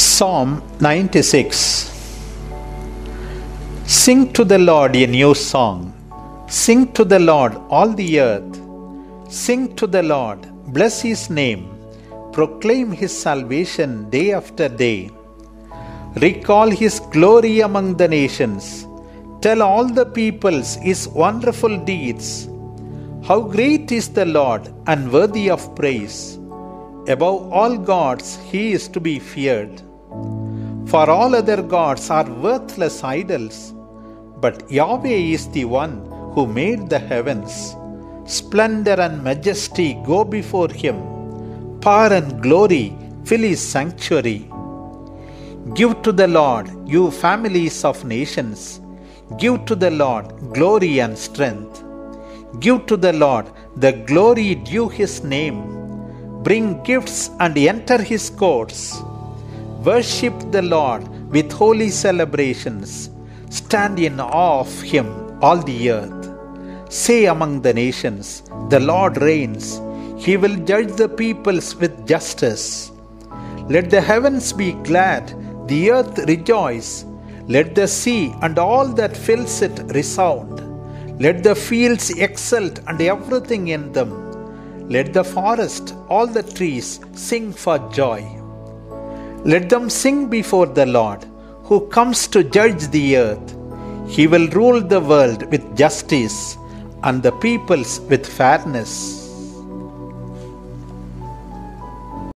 Psalm 96 Sing to the Lord a new song. Sing to the Lord, all the earth. Sing to the Lord, bless his name. Proclaim his salvation day after day. Recall his glory among the nations. Tell all the peoples his wonderful deeds. How great is the Lord and worthy of praise. Above all gods, he is to be feared. For all other gods are worthless idols, but Yahweh is the one who made the heavens. Splendor and majesty go before him, power and glory fill his sanctuary. Give to the Lord, you families of nations. Give to the Lord glory and strength. Give to the Lord the glory due his name bring gifts and enter his courts. Worship the Lord with holy celebrations. Stand in awe of him, all the earth. Say among the nations, The Lord reigns. He will judge the peoples with justice. Let the heavens be glad, the earth rejoice. Let the sea and all that fills it resound. Let the fields exult and everything in them let the forest, all the trees, sing for joy. Let them sing before the Lord, who comes to judge the earth. He will rule the world with justice and the peoples with fairness.